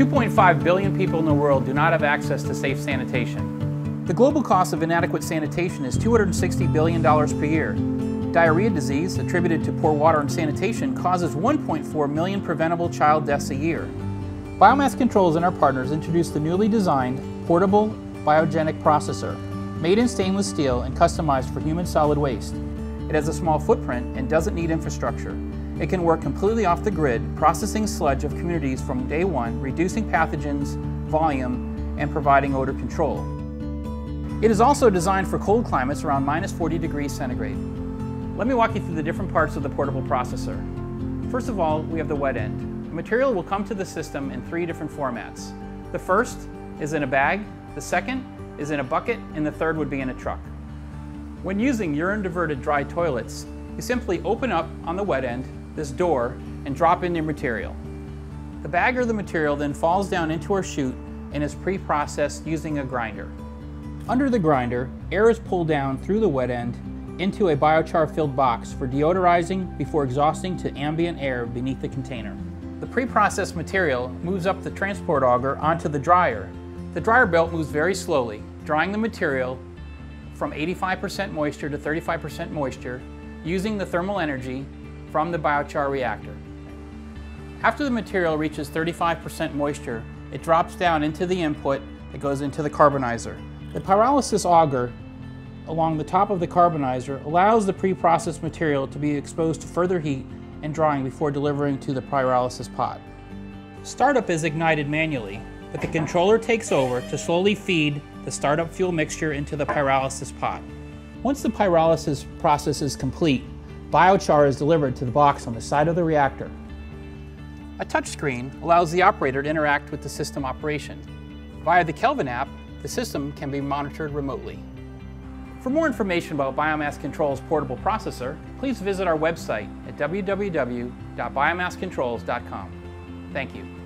2.5 billion people in the world do not have access to safe sanitation. The global cost of inadequate sanitation is $260 billion per year. Diarrhea disease, attributed to poor water and sanitation, causes 1.4 million preventable child deaths a year. Biomass Controls and our partners introduced the newly designed portable biogenic processor, made in stainless steel and customized for human solid waste. It has a small footprint and doesn't need infrastructure. It can work completely off the grid, processing sludge of communities from day one, reducing pathogens, volume, and providing odor control. It is also designed for cold climates around minus 40 degrees centigrade. Let me walk you through the different parts of the portable processor. First of all, we have the wet end. The material will come to the system in three different formats. The first is in a bag, the second is in a bucket, and the third would be in a truck. When using urine-diverted dry toilets, you simply open up on the wet end this door and drop in your material. The bag or the material then falls down into our chute and is pre-processed using a grinder. Under the grinder, air is pulled down through the wet end into a biochar-filled box for deodorizing before exhausting to ambient air beneath the container. The pre-processed material moves up the transport auger onto the dryer. The dryer belt moves very slowly, drying the material from 85% moisture to 35% moisture using the thermal energy from the biochar reactor. After the material reaches 35% moisture, it drops down into the input that goes into the carbonizer. The pyrolysis auger along the top of the carbonizer allows the pre-processed material to be exposed to further heat and drying before delivering to the pyrolysis pot. Startup is ignited manually, but the controller takes over to slowly feed the startup fuel mixture into the pyrolysis pot. Once the pyrolysis process is complete, biochar is delivered to the box on the side of the reactor. A touchscreen allows the operator to interact with the system operation. Via the Kelvin app, the system can be monitored remotely. For more information about Biomass Control's portable processor, please visit our website at www.biomasscontrols.com. Thank you.